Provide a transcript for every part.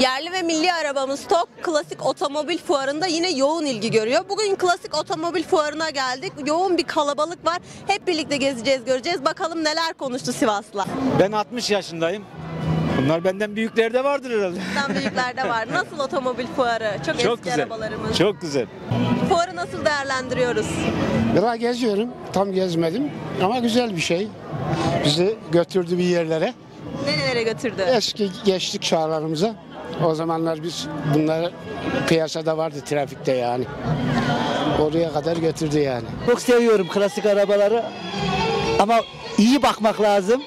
Yerli ve milli arabamız TOK Klasik Otomobil Fuarı'nda yine yoğun ilgi görüyor. Bugün Klasik Otomobil Fuarı'na geldik. Yoğun bir kalabalık var. Hep birlikte gezeceğiz, göreceğiz. Bakalım neler konuştu Sivas'la. Ben 60 yaşındayım. Bunlar benden büyükleri de vardır herhalde. Bizden büyükler de var. Nasıl otomobil fuarı? Çok, Çok eski güzel. arabalarımız. Çok güzel. Fuarı nasıl değerlendiriyoruz? Biraz geziyorum. Tam gezmedim ama güzel bir şey. Bizi götürdü bir yerlere. Nerelere götürdü? Eski geçtik çağlarımıza. O zamanlar biz bunlar piyasada vardı trafikte yani. Oraya kadar götürdü yani. Çok seviyorum klasik arabaları ama iyi bakmak lazım.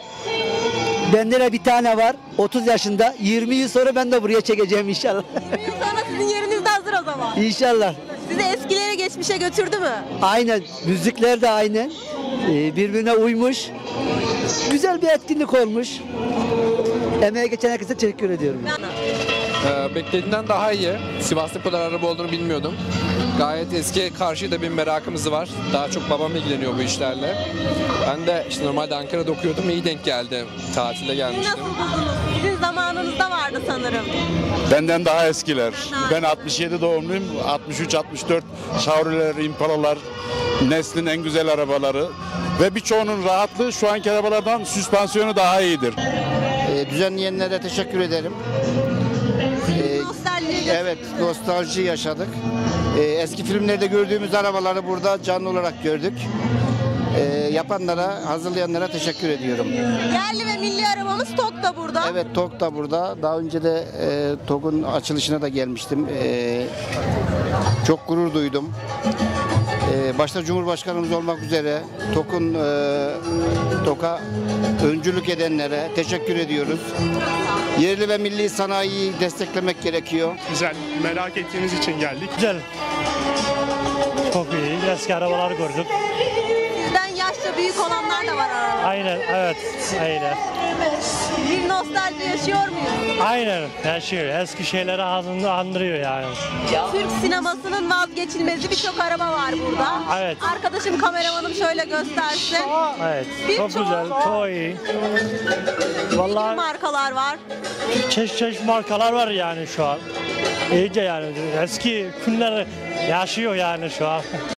Bende de bir tane var 30 yaşında 20 yıl sonra ben de buraya çekeceğim inşallah. 20 yıl sonra sizin yeriniz de hazır o zaman. İnşallah. Sizi eskilere geçmişe götürdü mü? Aynen müzikler de aynen Ee, birbirine uymuş. Güzel bir etkinlik olmuş. Emeğe geçen herkese teşekkür ediyorum. Ee, beklediğimden daha iyi. Sivas'ta kadar araba olduğunu bilmiyordum. Gayet eski karşı da bir merakımız var. Daha çok babam ilgileniyor bu işlerle. Ben de işte normalde Ankara'da okuyordum. İyi denk geldi. Tatilde Siz gelmiştim. nasıl buldunuz? Sizin zamanınızda vardı sanırım. Benden daha eskiler. Ben 67 doğumluyum. 63-64 Chevrolet'ler, Impala'lar neslin en güzel arabaları. Ve birçoğunun rahatlığı şu anki arabalardan süspansiyonu daha iyidir. E, düzenleyenlere teşekkür ederim. E, Nostalji. evet, nostalji yaşadık. E, eski filmlerde gördüğümüz arabaları burada canlı olarak gördük. E, yapanlara, hazırlayanlara teşekkür ediyorum. Yerli ve milli arabamız TOK da burada. Evet, TOG da burada. Daha önce de e, TOG'un açılışına da gelmiştim. E, çok gurur duydum. E, başta Cumhurbaşkanımız olmak üzere TOG'un e, TOG'a öncülük edenlere teşekkür ediyoruz. Yerli ve milli sanayiyi desteklemek gerekiyor. Güzel. Merak ettiğimiz için geldik. Güzel. Çok iyi. Eski arabaları gördük. Sizden yaşça büyük olanlar da var aralarında. Aynen, evet. Aynen. Bir nostalji yaşıyor muyuz? Aynen. Yaşıyor. Eski şeyleri ağzında andırıyor yani. Türk sinemasının vazgeçilmezi birçok araba var burada. Evet. Arkadaşım kameramanım şöyle göstersin. Evet. Bir Çok çoğu- güzel. Çok iyi. Ne Vallahi markalar var? çeşit çeşit markalar var yani şu an. İyice yani. Eski günler yaşıyor yani şu an.